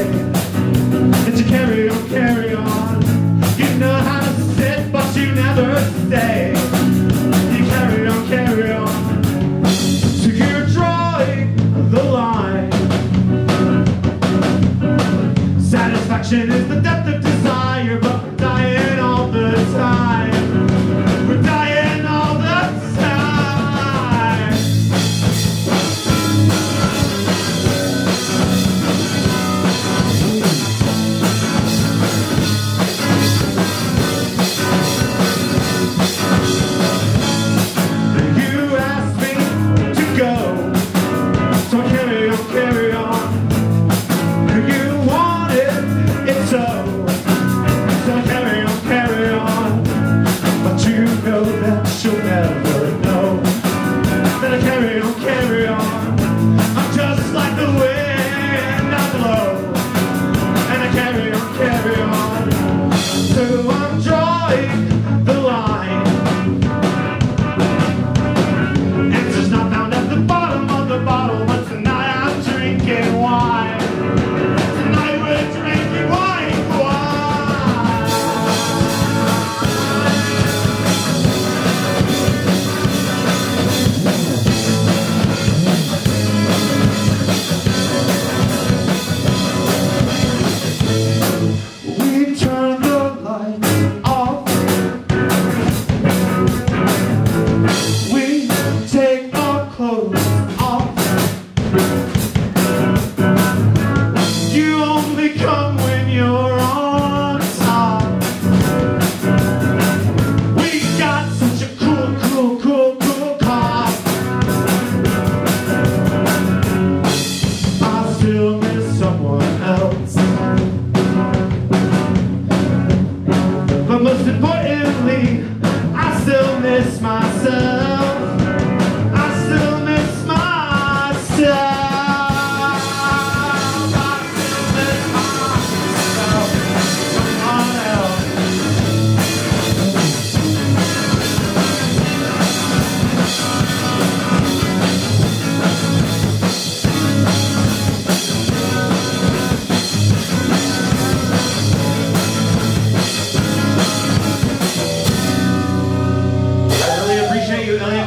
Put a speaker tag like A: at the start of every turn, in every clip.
A: It's you carry on, carry on. You know how to sit, but you never stay. You carry on, carry on. So you're drawing the line. Satisfaction is the someone else. But most importantly, I still miss myself. I still miss myself.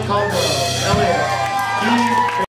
A: called